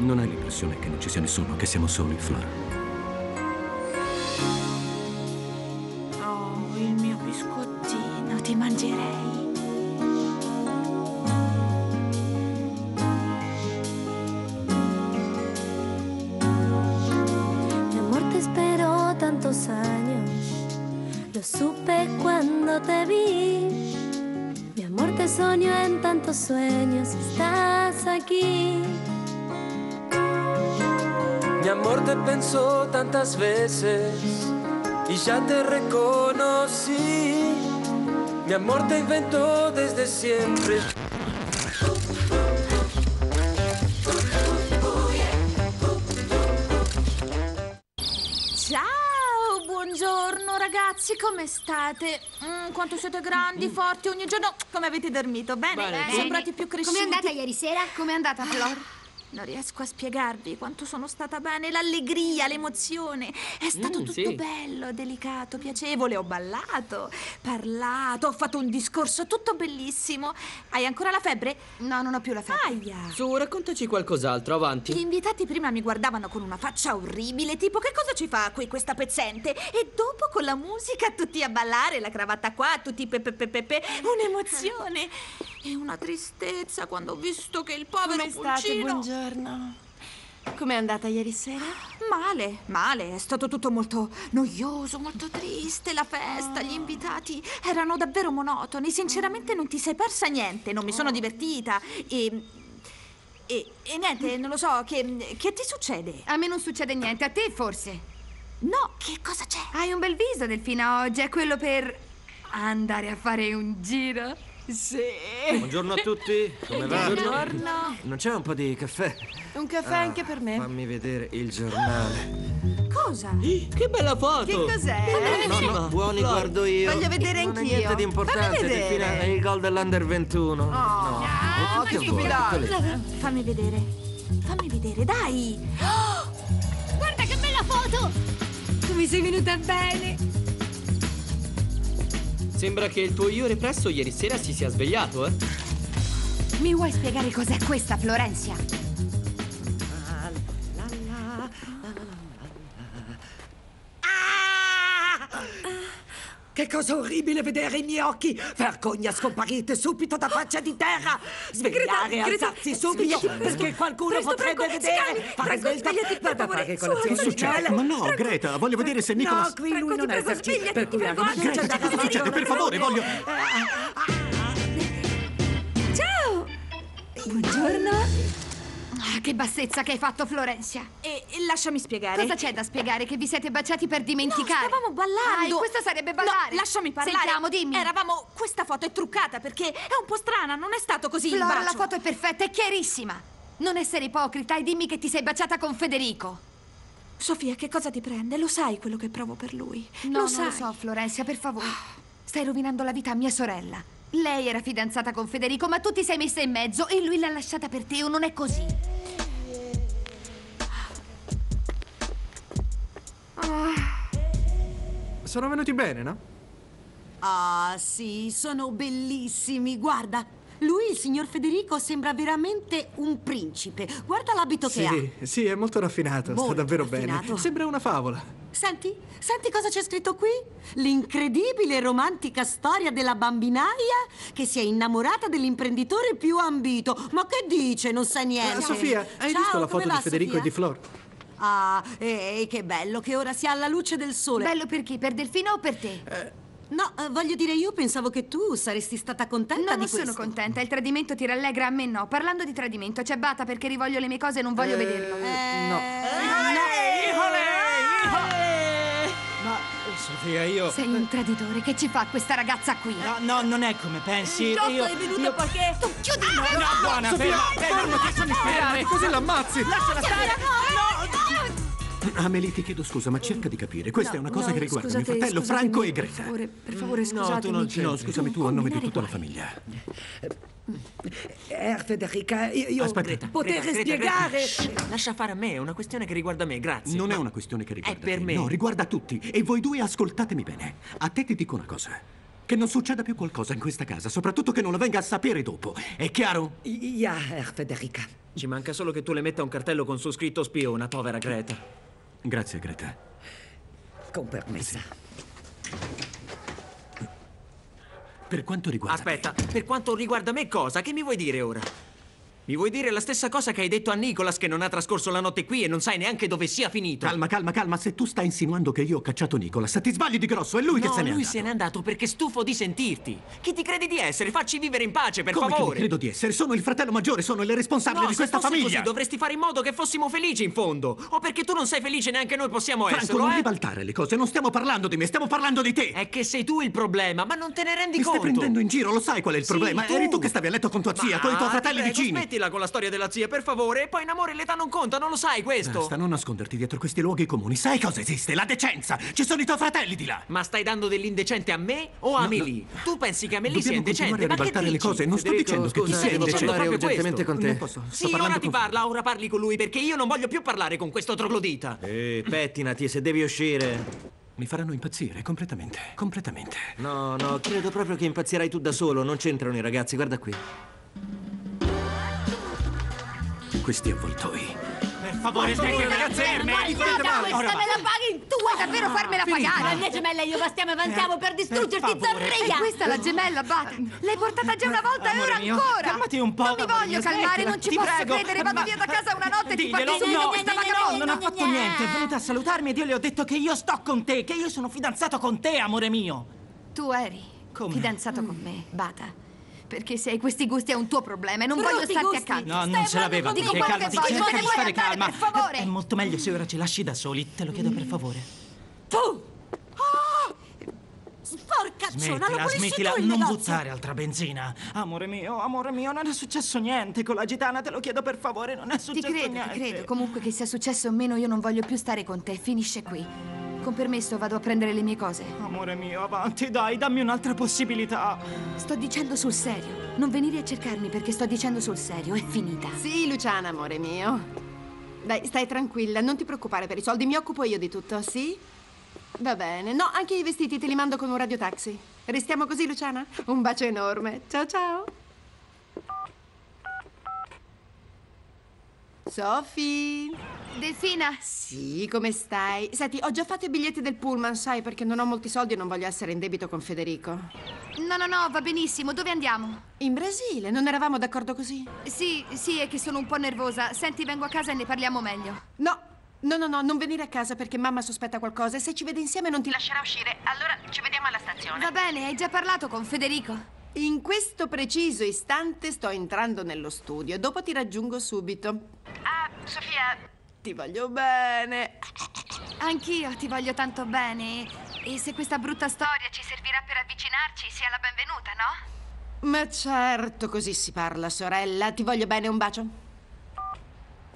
Non hai l'impressione che non ci sia nessuno, che siamo soli, Flora? Veces y ya te reconocí. Mi amor te inventó desde siempre. Ciao, buongiorno ragazzi, come state? Mm, quanto siete grandi, forti, ogni giorno come avete dormito? Bene, Bene, sembrate più cresciuti. Com'è andata ieri sera? Com'è andata, Flor? Non riesco a spiegarvi quanto sono stata bene, l'allegria, l'emozione. È stato Mm, tutto sì. bello, delicato, piacevole. Ho ballato, parlato, ho fatto un discorso tutto bellissimo. Hai ancora la febbre? No, non ho più la febbre. Aia. Su, raccontaci qualcos'altro, avanti. Gli invitati prima mi guardavano con una faccia orribile, tipo che cosa ci fa qui questa pezzente? E dopo con la musica tutti a ballare, la cravatta qua, tutti pepe pepe pepe, un'emozione e una tristezza quando ho visto che il povero Come state? pulcino... Buongiorno. Com'è andata ieri sera? Male, male, è stato tutto molto noioso, molto triste, la festa, gli invitati erano davvero monotoni, sinceramente non ti sei persa niente, non mi sono divertita e... E, e niente, non lo so, che, che ti succede? A me non succede niente, a te forse. No, che cosa c'è? Hai un bel viso, Delfina, oggi. È quello per andare a fare un giro? Sì. Buongiorno a tutti, come va? Buongiorno. Non c'è un po' di caffè? Un caffè Ah, anche per me. Fammi vedere il giornale. Cosa? Che bella foto! Che cos'è? No, no, buoni, Flora. guardo io. Voglio vedere non è anch'io. niente di importante, Fammi vedere. Delfina, è il gol dell'Under 21. no. Oh, che che vuoi? stupidaggine. Ecco lì. Fammi vedere, fammi vedere, dai! Guarda che bella foto! Come sei venuta bene. Sembra che il tuo io represso ieri sera si sia svegliato, eh? Mi vuoi spiegare cos'è questa, Florenzia? Che cosa orribile vedere i miei occhi! Vergogna, scomparite subito da faccia di terra! Svegliare, Greta, alzarsi subito, perché qualcuno presto, potrebbe prego, vedere! Fare svelta, per fare su, colazione Cosa succede? Ma no, Greta, voglio vedere se Nicola... No, qui lui non esserci, svegliati, per cui prego, Greta, cosa succede? Per favore, voglio... Ciao! Buongiorno. Ah, che bassezza che hai fatto, Florenzia. E, e lasciami spiegare. Cosa c'è da spiegare? Che vi siete baciati per dimenticare? No, stavamo ballando. Ah, questo sarebbe ballare. No, lasciami parlare. Sentiamo, dimmi. Eravamo... Questa foto è truccata perché è un po' strana, non è stato così il Flora, bacio. la foto è perfetta, è chiarissima. Non essere ipocrita e dimmi che ti sei baciata con Federico. Sofia, che cosa ti prende? Lo sai quello che provo per lui. No, lo non sai. lo so, Florenzia, per favore. Stai rovinando la vita a mia sorella. Lei era fidanzata con Federico, ma tu ti sei messa in mezzo e lui l'ha lasciata per te o non è così? Sono venuti bene, no? Ah, sì, sono bellissimi. Guarda, Lui, il signor Federico, sembra veramente un principe. Guarda l'abito che ha. Sì, sì, è molto raffinato, sta Molto davvero raffinato. bene. Sembra una favola. Senti, senti cosa c'è scritto qui? L'incredibile e romantica storia della bambinaia che si è innamorata dell'imprenditore più ambito. Ma che dice? Non sa niente. Eh, Sofia, hai Ciao, visto la foto va, di Federico Sofia? e di Flor? Ah, e che bello che ora sia alla luce del sole. Bello per chi? Per Delfino o per te? No, eh, voglio dire, io pensavo che tu saresti stata contenta No, non di questo. sono contenta. Il tradimento ti rallegra, a me no. Parlando di tradimento, c'è Bata perché rivoglio le mie cose e non voglio Eh, vederlo. no. Ma, Sofia, io... Sei un traditore. Che ci fa questa ragazza qui? No, no, non è come pensi. Gioco io, è venuto io... perché... Tu chiudi No, buona, Sofia, ferma, ferma, non ti sono sperare. Così l'ammazzi! Lasciala stare. Amelie, ti chiedo scusa, ma cerca di capire. Questa No, è una cosa no, che riguarda scusate, mio fratello scusatemi, Franco e Per Greta. favore, per favore, No, tu scusatemi. non c'entri. No, scusami, tu a nome di tutta la famiglia. Eh, Federica, io, Aspetta. poter Greta, Greta, spiegare... Greta, shh, lascia fare a me, è una questione che riguarda me, grazie. Non è Ma- una questione che riguarda per te. me. No, riguarda tutti. E voi due ascoltatemi bene. A te ti dico una cosa. Che non succeda più qualcosa in questa casa, soprattutto che non la venga a sapere dopo. È chiaro? Ja, Herr Federica. Ci manca solo che tu le metta un cartello con su scritto spiona, povera Greta. Grazie, Greta. Con permessa. Per quanto riguarda Aspetta, per quanto riguarda me cosa? Che mi vuoi dire ora? Mi vuoi dire la stessa cosa che hai detto a Nicholas che non ha trascorso la notte qui e non sai neanche dove sia finito? Calma, calma, calma. Se tu stai insinuando che io ho cacciato Nicolas, ti sbagli di grosso. È lui no, che se n'è lui andato. se n'è andato perché stufo di sentirti. Chi ti credi di essere? Facci vivere in pace, per Come che favore. ne credo di essere? Sono il fratello maggiore, sono il responsabile No, di questa famiglia. così dovresti fare in modo che fossimo felici in fondo. O perché tu non sei felice neanche noi possiamo Franco, esserlo, non eh? ribaltare le cose. Non stiamo parlando di me, stiamo parlando di te. È che sei tu il problema, ma non te ne rendi Mi stai conto. prendendo in giro, lo sai qual è il Sì, problema? tu. Eri tu che stavi a letto con tua zia, con i tuoi Ma, fratelli vicini. Smettila con la storia della zia, per favore. E poi in amore l'età non conta, non lo sai questo? Basta, non nasconderti dietro questi luoghi comuni. Sai cosa esiste? La decenza. Ci sono i tuoi fratelli di là. Ma stai dando dell'indecente a me o a No, Amelie? Tu pensi che Amelie sia Dobbiamo indecente? continuare a Ma che ribaltare le dici? cose. Non sto Federico, dicendo che scusa, tu sia devo indecente. proprio urgentemente con te. Non posso. Sto Sì, ora ti parla, ora parli con lui perché io non voglio più parlare con questo troglodita. Eh, pettinati se devi uscire. Mi faranno impazzire completamente. Completamente. No, no, credo proprio che impazzirai tu da solo. Non c'entrano i ragazzi, guarda qui. Questi avvoltoi. Per favore, smetti ragazzi, ferme. Ma guarda, questa me la paghi tu! Vuoi davvero farmela La pagare? mia gemella e io bastiamo e avanziamo per distruggerti, E Zarreia! questa è la gemella, Bata. L'hai portata già una volta e ora ancora. calmati un po', Non mi voglio calmare, non ci posso credere. Vado via da casa una notte e ti faccio no, questa no, vagabonda. non ha fatto niente. È venuta a salutarmi ed io le ho detto che io sto con te, che io sono fidanzato con te, amore mio. Tu eri Come? fidanzato con me, Bata. Perché se hai questi gusti è un tuo problema e non voglio Brutti starti gusti. accanto. No, non ce l'aveva. Dico quello calmati, che voglio, cerca di stare andare, calma. per favore? È molto meglio se ora ci lasci da soli, te lo chiedo per favore. Tu! Sporcacciona, lo Smettila, smettila, non negozio! buttare altra benzina. Amore mio, amore mio, non è successo niente con la gitana, te lo chiedo per favore, non è Ti successo credo, niente. ti credo. Comunque che sia successo o meno, io non voglio più stare con te. Finisce qui. Con permesso vado a prendere le mie cose. Amore mio, avanti, dai, dammi un'altra possibilità. Sto dicendo sul serio. Non venire a cercarmi perché sto dicendo sul serio. È finita. Sì, Luciana, amore mio. Dai, stai tranquilla, non ti preoccupare per i soldi, mi occupo io di tutto, sì? Va bene. No, anche i vestiti te li mando con un radiotaxi. Restiamo così, Luciana? Un bacio enorme. Ciao ciao. Sophie. Delfina. Sì, come stai? Senti, ho già fatto i biglietti del pullman, sai, perché non ho molti soldi e non voglio essere in debito con Federico. No, no, no, va benissimo. Dove andiamo? In Brasile, non eravamo d'accordo così? Sì, sì, è che sono un po' nervosa. Senti, vengo a casa e ne parliamo meglio. No, no, no, no, non venire a casa perché mamma sospetta qualcosa e se ci vede insieme non ti lascerà uscire. Allora ci vediamo alla stazione. Va bene, hai già parlato con Federico. In questo preciso istante sto entrando nello studio. Dopo ti raggiungo subito. Ah, Sofia, ti voglio bene. Anch'io ti voglio tanto bene. E se questa brutta storia ci servirà per avvicinarci, sia la benvenuta, no? Ma certo, così si parla, sorella. Ti voglio bene, un bacio.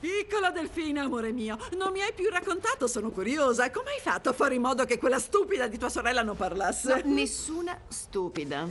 Piccola Delfina, amore mio, non mi hai più raccontato, sono curiosa. Come hai fatto a fare in modo che quella stupida di tua sorella non parlasse? No, nessuna stupida.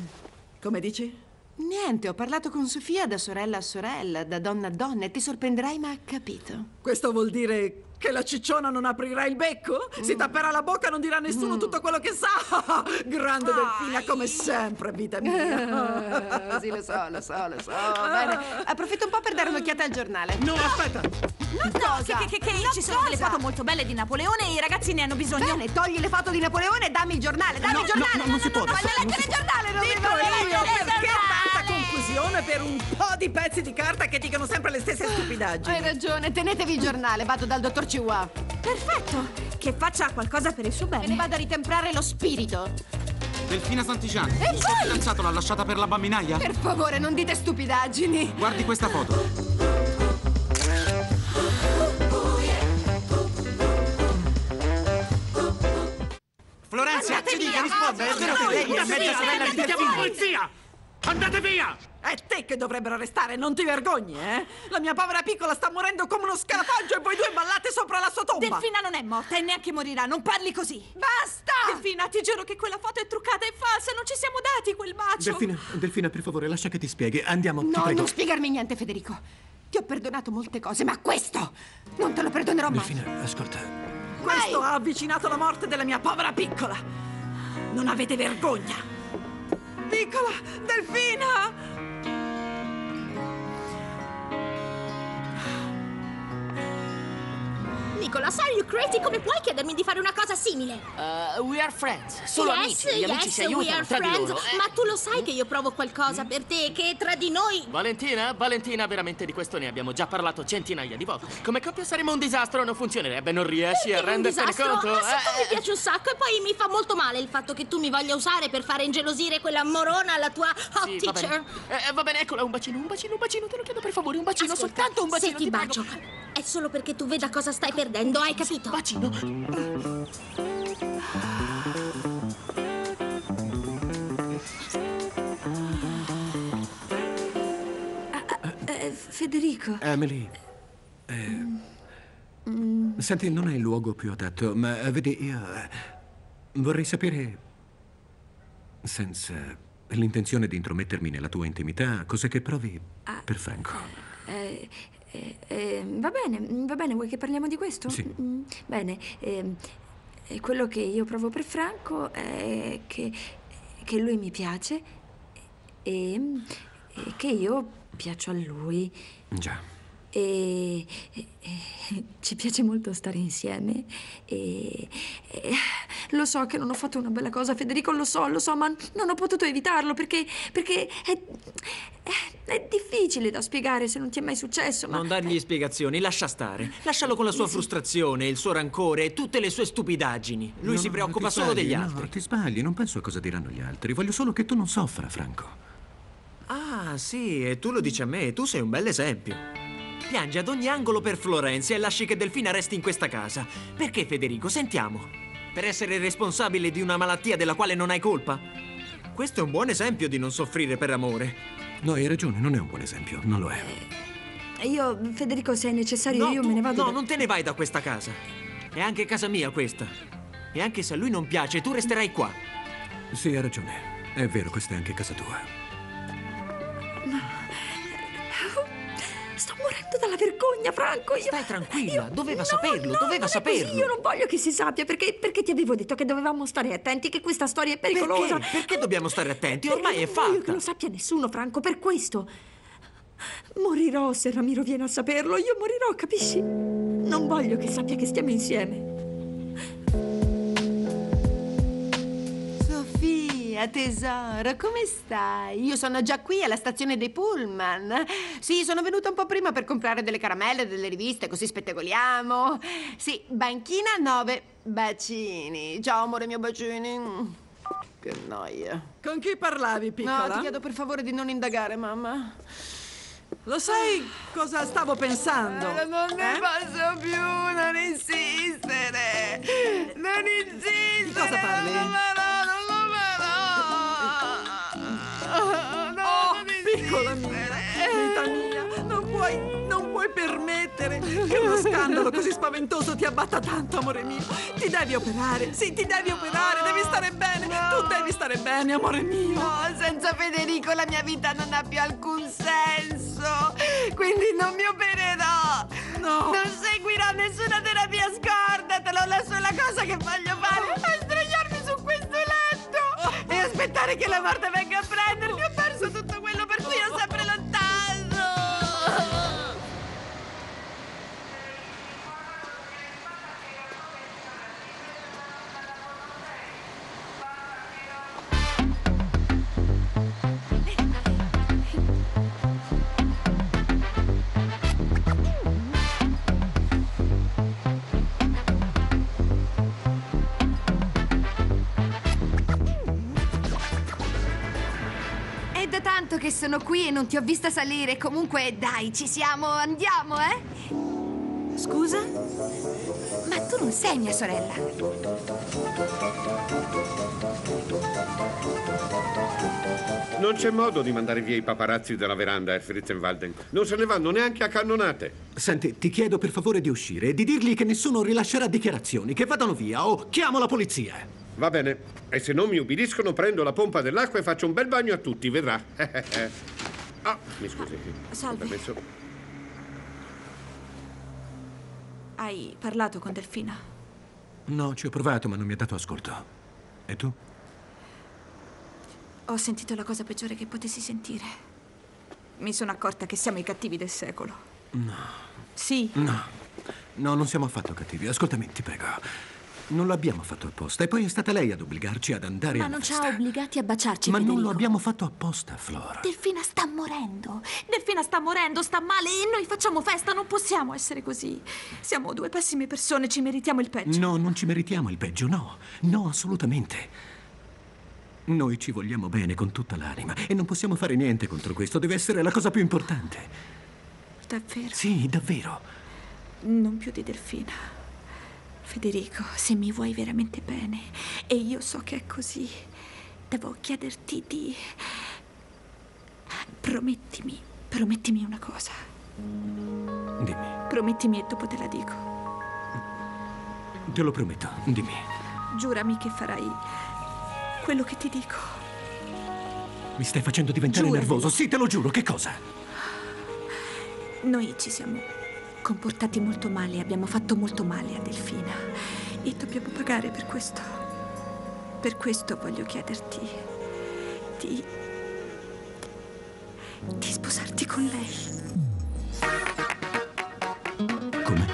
Come dici? Niente, ho parlato con Sofia da sorella a sorella, da donna a donna e ti sorprenderai, ma ha capito. Questo vuol dire Che la cicciona non aprirà il becco? Si tapperà la bocca e non dirà a nessuno tutto quello che sa. Grande delfina come sempre, vita mia. sì, lo so, lo so, lo so. Bene, approfitto un po' per dare un'occhiata al giornale. No, aspetta! No, cosa? Che, che, che No, ci sono delle cosa? foto molto belle di Napoleone e i ragazzi ne hanno bisogno. Bene, togli le foto di Napoleone e dammi il giornale. Dammi No, il giornale. no, no, non si può non leggere il giornale. Non mi Dico voglio io, leggere perché tanta confusione per un po' di pezzi di carta che dicono sempre le stesse stupidaggini? Hai ragione, tenetevi il giornale, vado dal dottor Chihuahua. Perfetto. Che faccia qualcosa per il suo E ne bene. vado a ritemprare lo spirito. Delfina Santiciani, E il suo fidanzato l'ha lasciata per la bambinaia? Per favore, non dite stupidaggini. Guardi questa foto. Florenzia, ci dica, risponda, è vero che lei è mezza sorella di Chiamo la Delfina? polizia! Andate via! È te che dovrebbero arrestare, non ti vergogni, eh? La mia povera piccola sta morendo come uno scarafaggio e voi due ballate sopra la sua tomba! Delfina non è morta e neanche morirà, non parli così. Basta! Delfina, ti giuro che quella foto è truccata e falsa, non ci siamo dati quel bacio. Delfina, Delfina, per favore, lascia che ti spieghi. Andiamo, ti No, prego. non spiegarmi niente, Federico. Ti ho perdonato molte cose, ma questo non te lo perdonerò mai. Delfina, ascolta. Questo ha avvicinato la morte della mia povera piccola! Non avete vergogna! Piccola! Delfina! Nicholas, are you crazy? Come puoi chiedermi di fare una cosa simile? Uh, we are friends. Solo yes, amici. Gli amici yes, si we aiutano are tra friends. loro. eh. Ma tu lo sai che io provo qualcosa per te, che tra di noi... Valentina, Valentina, veramente di questo ne abbiamo già parlato centinaia di volte. Come coppia saremo un disastro, non funzionerebbe, non riesci Perché a rendertene conto? Ma Eh, mi piaci un sacco e poi mi fa molto male il fatto che tu mi voglia usare per fare ingelosire quella morona, la tua hot Sì, va teacher. bene. Eh, va bene, eccola, un bacino, un bacino, un bacino, te lo chiedo per favore, un bacino, Ascolta, soltanto un bacino, Se ti, prego. bacio, è solo perché tu veda cosa stai perdendo, hai capito? Bacino. Eh, Federico. Emily. eh, Senti, non è il luogo più adatto, ma eh, vedi, io eh, vorrei sapere, senza l'intenzione di intromettermi nella tua intimità, cos'è che provi per Franco. Eh, eh, eh, va bene, va bene, vuoi che parliamo di questo? Sì. Mm, bene, ehm, eh, quello che io provo per Franco è che, che lui mi piace e, e che io piaccio a lui. Già. E, e- e ci piace molto stare insieme. E, e lo so che non ho fatto una bella cosa, Federico, lo so, lo so, ma non ho potuto evitarlo perché, perché è, è- è difficile da spiegare se non ti è mai successo. Ma Non dargli spiegazioni, lascia stare. Lascialo con la sua frustrazione, il suo rancore e tutte le sue stupidaggini. Lui No, si no, preoccupa solo sbagli, degli no, altri. ti sbagli, non penso a cosa diranno gli altri. Voglio solo che tu non soffra, Franco. Ah, sì, e tu lo dici a me, tu sei un bel esempio. Piangi ad ogni angolo per Florenzia e lasci che Delfina resti in questa casa. Perché, Federico? Sentiamo. Per essere responsabile di una malattia della quale non hai colpa? Questo è un buon esempio di non soffrire per amore. No, hai ragione, non è un buon esempio, non lo è. io, Federico, se è necessario, No, io tu- me ne vado. No, da- non te ne vai da questa casa. È anche casa mia questa. E anche se a lui non piace, tu resterai qua. Sì, hai ragione. È vero, questa è anche casa tua. Sto morendo dalla vergogna, Franco. Io... Stai tranquilla, doveva No, saperlo, no, doveva saperlo. Così. Io non voglio che si sappia perché, perché ti avevo detto che dovevamo stare attenti, che questa storia è pericolosa. Perché? Perché dobbiamo stare attenti? Perché Ormai è non voglio che fatta. lo sappia nessuno, Franco, per questo. Morirò se Ramiro viene a saperlo. Io morirò, capisci? Non voglio che sappia che stiamo insieme. Sofia, tesoro, come stai? Io sono già qui alla stazione dei Pullman. Sì, sono venuta un po' prima per comprare delle caramelle, delle riviste, così spettegoliamo. Sì, banchina 9, bacini. Ciao, amore mio, bacini. Che noia. Con chi parlavi, piccola? No, ti chiedo per favore di non indagare, mamma. Lo sai cosa stavo pensando? Eh, non ne Eh? posso più, non insistere. Non insistere. Di cosa parli? Non piccola mia, vita mia, non puoi, non puoi permettere che uno scandalo così spaventoso ti abbatta tanto, amore mio. Ti devi operare, sì, ti devi operare, devi stare bene. Tu devi stare bene, amore mio. No, senza Federico la mia vita non ha più alcun senso. Quindi non mi opererò. No! Non seguirò nessuna terapia, scordatelo! La sola cosa che voglio fare è sdraiarmi su questo letto e aspettare che la morte venga a prendermi. Da tanto che sono qui e non ti ho vista salire. Comunque, dai, ci siamo, andiamo, eh? Scusa? Ma tu non sei mia sorella. Non c'è modo di mandare via i paparazzi dalla veranda, Herr Fritzenwalden. Non se ne vanno neanche a cannonate. Senti, ti chiedo per favore di uscire e di dirgli che nessuno rilascerà dichiarazioni, che vadano via o chiamo la polizia. Va bene. E se non mi ubbidiscono, prendo la pompa dell'acqua e faccio un bel bagno a tutti, vedrà. Ah, mi scusi. Salve. Permesso? Hai parlato con Delfina? No, ci ho provato, ma non mi ha dato ascolto. E tu? Ho sentito la cosa peggiore che potessi sentire. Mi sono accorta che siamo i cattivi del secolo. No. Sì. No. No, non siamo affatto cattivi. Ascoltami, ti prego. Non l'abbiamo fatto apposta. E poi è stata lei ad obbligarci ad andare Ma alla non ci ha obbligati a baciarci, Ma non Federico. lo abbiamo fatto apposta, Flora. Delfina sta morendo. Delfina sta morendo, sta male e noi facciamo festa. Non possiamo essere così. Siamo due pessime persone, ci meritiamo il peggio. No, non ci meritiamo il peggio, no. No, assolutamente. Noi ci vogliamo bene con tutta l'anima e non possiamo fare niente contro questo. Deve essere la cosa più importante. Davvero? Sì, davvero. Non più di Delfina. Federico, se mi vuoi veramente bene, e io so che è così, devo chiederti di... Promettimi, promettimi una cosa. Dimmi, Promettimi e dopo te la dico. te lo prometto, dimmi. Giurami che farai quello che ti dico. Mi stai facendo diventare Giurami. nervoso. Sì, te lo giuro. Che cosa? Noi ci siamo comportati molto male, abbiamo fatto molto male a Delfina e dobbiamo pagare per questo. Per questo voglio chiederti di. di sposarti con lei. Come?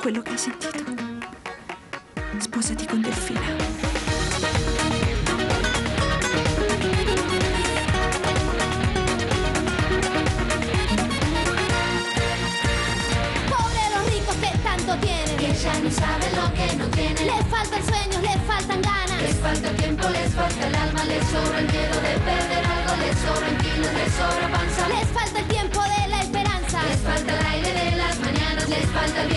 Quello che hai sentito. Sposati con Delfina. les sobra el miedo de perder algo, les sobran kilos, les sobra panza. Les falta el tiempo de la esperanza. Les falta el aire de las mañanas, les falta el